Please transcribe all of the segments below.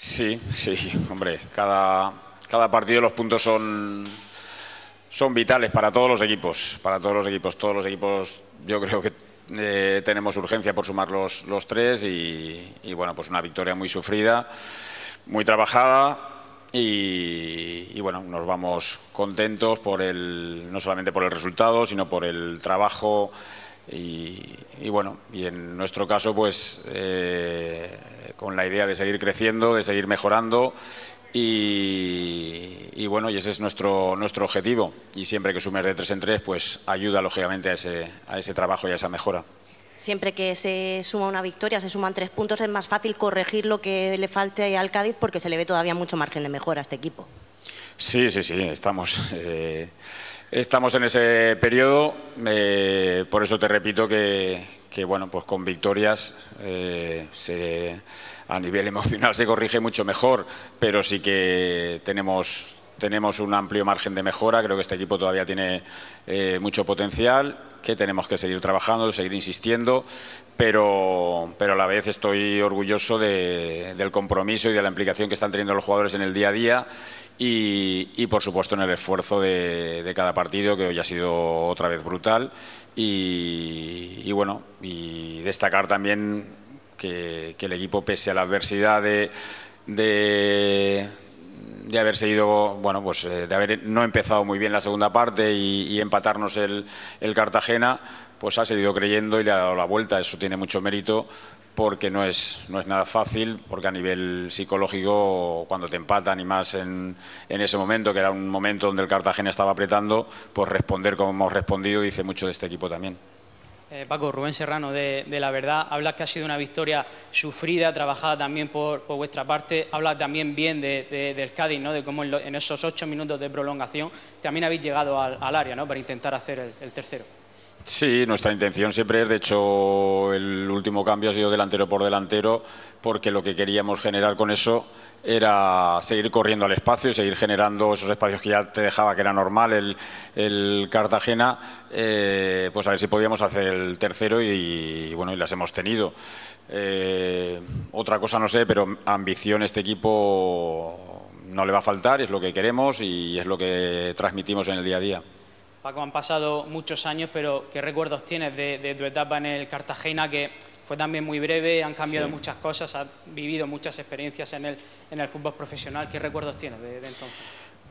Sí, sí, hombre, cada, cada partido los puntos son, son vitales para todos los equipos, para todos los equipos. Todos los equipos yo creo que eh, tenemos urgencia por sumar los, los tres y, y, bueno, pues una victoria muy sufrida, muy trabajada y, y, bueno, nos vamos contentos por el, no solamente por el resultado, sino por el trabajo y, y bueno, y en nuestro caso pues eh, con la idea de seguir creciendo, de seguir mejorando y, y, bueno, y ese es nuestro, nuestro objetivo. Y siempre que sumes de tres en tres, pues ayuda lógicamente a ese, a ese trabajo y a esa mejora. Siempre que se suma una victoria, se suman tres puntos, es más fácil corregir lo que le falte al Cádiz porque se le ve todavía mucho margen de mejora a este equipo. Sí, sí, sí, estamos, eh, estamos en ese periodo. Eh, por eso te repito que, bueno, pues con victorias eh, a nivel emocional se corrige mucho mejor, pero sí que tenemos tenemos un amplio margen de mejora, creo que este equipo todavía tiene eh, mucho potencial, que tenemos que seguir trabajando, seguir insistiendo, pero, pero a la vez estoy orgulloso de, del compromiso y de la implicación que están teniendo los jugadores en el día a día y, por supuesto en el esfuerzo de, cada partido, que hoy ha sido otra vez brutal. Y, bueno, y destacar también que, el equipo, pese a la adversidad de de haber seguido, bueno, pues eh, de haber no empezado muy bien la segunda parte y, y empatarnos el, el, Cartagena, pues ha seguido creyendo y le ha dado la vuelta. Eso tiene mucho mérito porque no es, no es nada fácil, porque a nivel psicológico, cuando te empatan y más en, en ese momento, que era un momento donde el Cartagena estaba apretando, pues responder como hemos respondido dice mucho de este equipo también. Eh, Paco, Rubén Serrano de, La Verdad, hablas que ha sido una victoria sufrida, trabajada también por, por vuestra parte, hablas también bien de, de, del Cádiz, ¿no? de cómo en, lo, en, esos ocho minutos de prolongación también habéis llegado al, área ¿no? para intentar hacer el, tercero. Sí, nuestra intención siempre es, de hecho, el último cambio ha sido delantero por delantero, porque lo que queríamos generar con eso era seguir corriendo al espacio y seguir generando esos espacios que ya te dejaba que era normal el, el Cartagena, eh, pues a ver si podíamos hacer el tercero y, bueno, y las hemos tenido. Eh, otra cosa no sé, pero ambición este equipo no le va a faltar, es lo que queremos y es lo que transmitimos en el día a día. Paco, han pasado muchos años, pero ¿qué recuerdos tienes de, de tu etapa en el Cartagena que fue también muy breve, han cambiado sí. muchas cosas, has vivido muchas experiencias en el, en el fútbol profesional. ¿Qué recuerdos tienes de, de, entonces?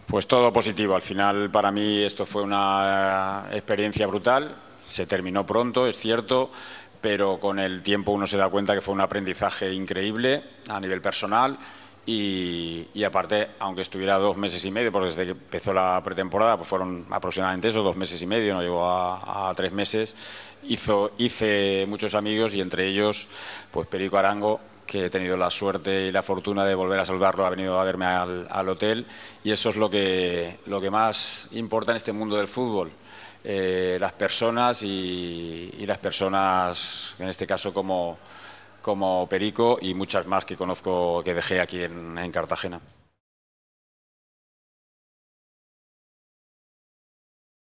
Pues todo positivo. Al final, para mí, esto fue una experiencia brutal. Se terminó pronto, es cierto, pero con el tiempo uno se da cuenta que fue un aprendizaje increíble a nivel personal. Y, y, aparte, aunque estuviera dos meses y medio, porque desde que empezó la pretemporada pues fueron aproximadamente eso, dos meses y medio, no llegó a, a tres meses, hizo, hice muchos amigos y entre ellos pues Perico Arango, que he tenido la suerte y la fortuna de volver a saludarlo, ha venido a verme al, al hotel y eso es lo que, lo que más importa en este mundo del fútbol. Eh, las personas y, y las personas, en este caso como como Perico y muchas más que conozco que dejé aquí en, en Cartagena.